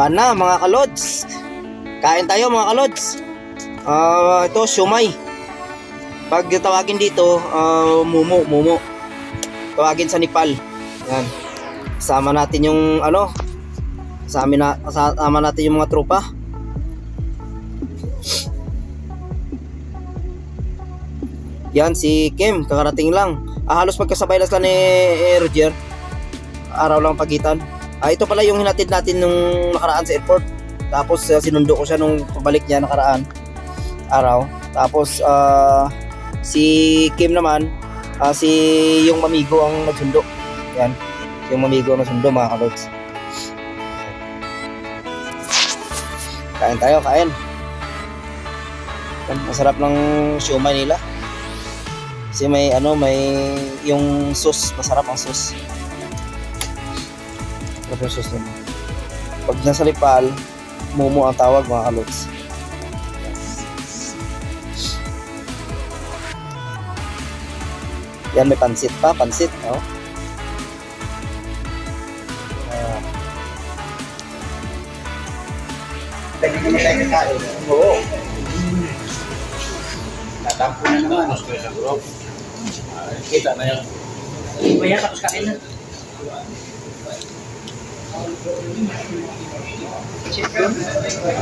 Awan na mga kalods. Kain tayo mga kalods. Ah, ito siomay. Pag tawagin dito, ah, mumo, mumo. Tawagin sa Nepal. Yan. Sama natin yung ano, Kasama, na, kasama natin yung mga tropa. Yan, si Kim, kakarating lang. Ah, halos magkasabay lang sila ni eh, Roger. Araw lang pagitan. Ah, ito pala yung hinatid natin nung nakaraan sa airport. Tapos uh, sinundo ko siya nung pabalik niya nakaraan araw. Tapos ah, si Kim naman, ah, si yung mamigo ang nagsundo. Yan, yung mamigo ang nagsundo mga kalods. Kain tayo, kain. Masarap ng siomay nila. Kasi may ano, may yung sauce, masarap ang sauce. Sauce nila. Pag nasa lipal, mumo ang tawag mga kalots. Yan, may pansit pa, pansit. Oh. Ah. Na tayo kain. Oo. Tatampo na naman. Kita na yan. Kaya tapos kain na.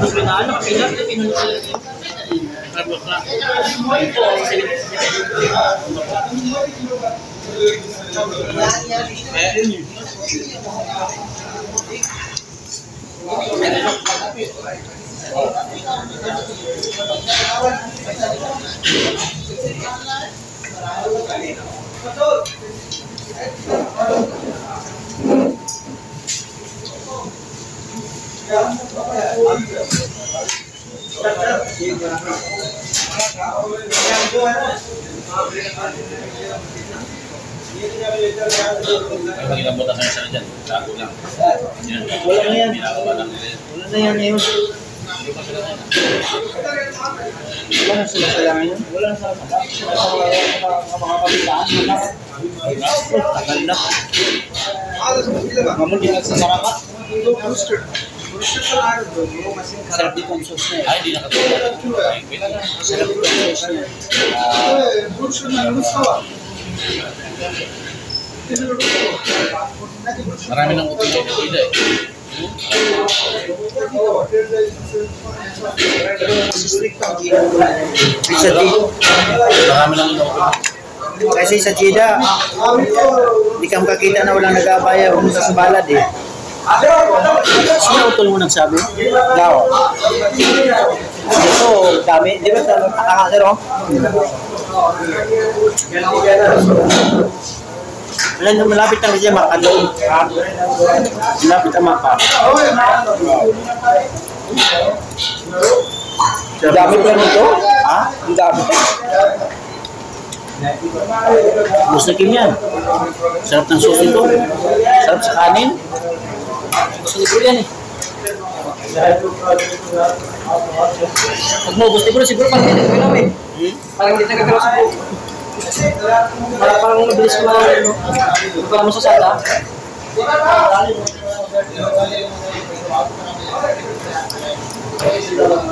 Mas pinaan, nakapilat, pinunod Tapos na. Mamon din sa Sarakat. Sarap sauce niya. Ay, hindi lang. Sarap ang sauce niya. Marami ng utang na pila eh. Sa Marami lang inuutang. Kasi sa Jeddah, hindi ka makakita na walang nag-abaya kung sa subalad eh. Sino utol mo nagsabi? Daw. Dito, dami. Di ba sa nakaka sir oh? Wala malapit ang siya makadong. Malapit ang maka. Ang dami pa nito? Ha? Ang dami. Gusto Kim yan. Sarap ng sauce ito. Sarap sa kanin. Gusto ni Bro yan eh. Pag mo gusto Bro, siguro parang hindi nagagalaw eh. Parang hindi nagagalaw sa buo. Parang parang mabilis ko lang. ano. Parang mo sa sala.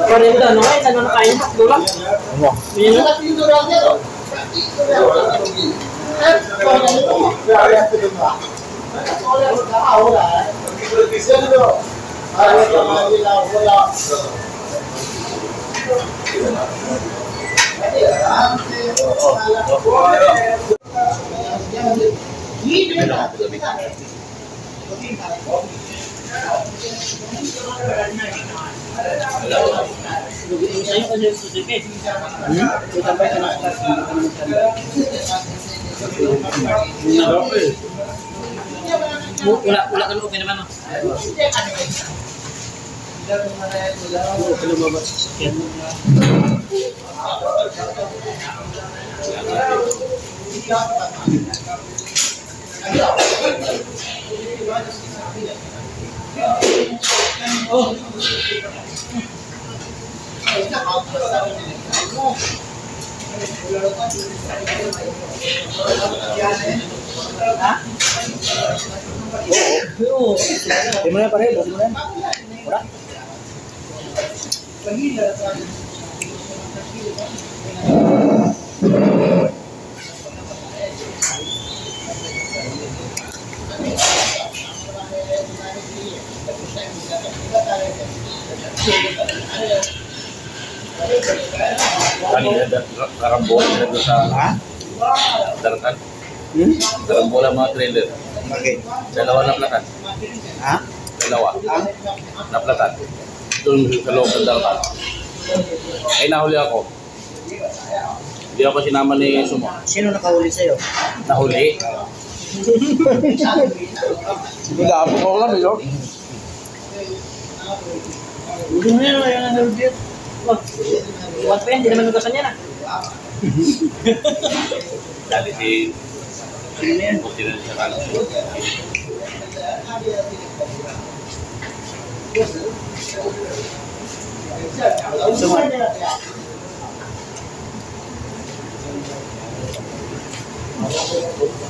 Pero yun ano eh, ano na kain? Dula? Ano? Yun yun. Sa'yo kasi susipid. Hmm? Tambay ka na sa class. Wala, wala ka loob naman. No? Wala ka lumabas sa sasakyan. Oh. Ha? Oo. Di mo na pare, boss mo na. Wala. Kanina, karambola na doon sa Ha? daratan. Hmm? Karambola mga trailer. Okay. Dalawa na platan. Ha? Dalawa. Ang? Na platan. Doon sa loob ng daratan. Ay, nahuli ako. Hindi ako sinama ni Sumo. Sino nakahuli sa'yo? Nahuli. Nag-aabot ko lang, ilo. Hindi mo yan, yung nahuli yun. Wah, iwan pa yan, hindi naman nugasan yan ah. Dali si Sino na yan?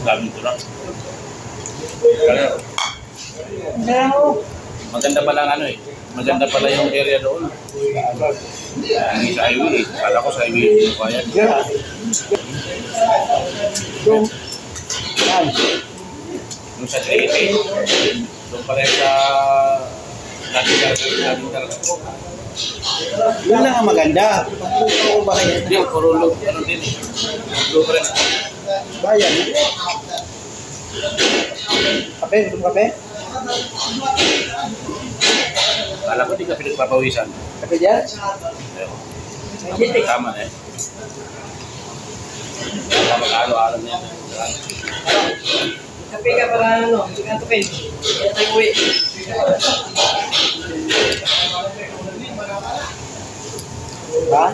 Daming tulak. Kaya, Ano? Maganda pala ang ano eh. Maganda pala yung area doon. Hindi sa highway eh. Kala ko sa highway yung bayan. Yung, yan. Yung sa Trinity. Doon pa rin sa dating. Dating. Yun lang ang maganda. Oo ba? Hindi. Ano din eh. Loob pa rin. Bayan. Kape, gusto kape? Kala ko di ka pinagpapawisan. Kape dyan? Tama na eh. Tama mag-alo-alo na yan. Kape ka para ano, katupin. Kaya tayo uwi. Ha?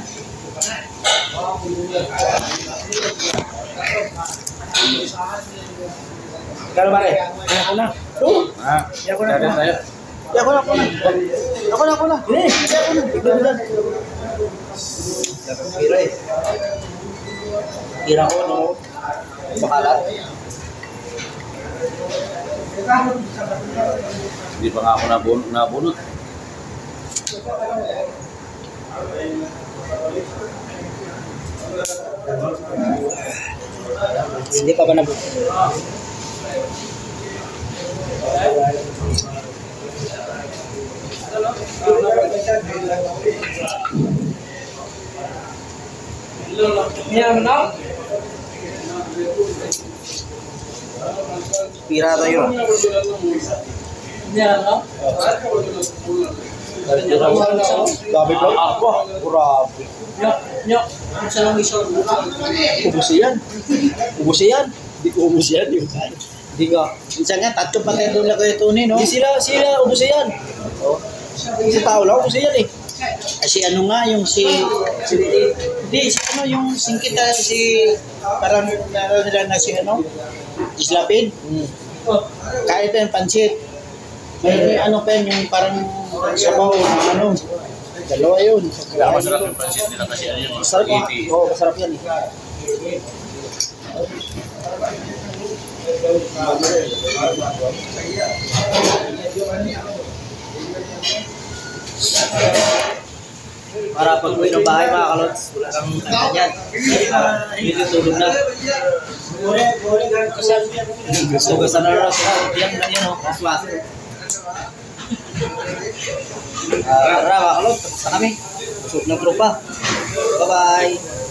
Kano ba rin? Ako na. Oo. Ha? Ako na, Kaya ako na. tayo. Ako na, ako na. Ako na, ako na. Eh, ako na. Ikaw na. Pira eh. Pira ko, no? Bakalat. Hindi pa nga ako nabun nabunot. Hindi pa ba nab... Meron na? Pira tayo. Meron na? Gabi ko? Wah, grabe. Nyok, nyok. Kung saan ang isyo? Ubus yan. Ubus yan. Hindi ko ubus yan. Hindi nga. Minsan nga, tatlo pa tayo doon na kayo tunin, no? Hindi sila, sila, ubus yan. Oh. Sa tao lang, ubus yan eh. Kasi ano nga, yung si... si hindi, si ano, yung singkita, si... Parang naroon nila na si ano? Islapid. Hmm. Kahit yung pansit. May, ano pa yun, yung parang sabaw, ano. Dalawa yun. Kaya masarap yung pansit nila kasi ano yung Masarap. Oo, masarap yan eh. Para pag uwi ng bahay mga kalots, wala kang ganyan. Hindi tulog na. Gusto na rin sila. Yan na yan o. Aswa. Ah, tara mga kalot, tapos na kami. Busog na grupa. Bye-bye.